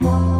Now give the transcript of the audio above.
Música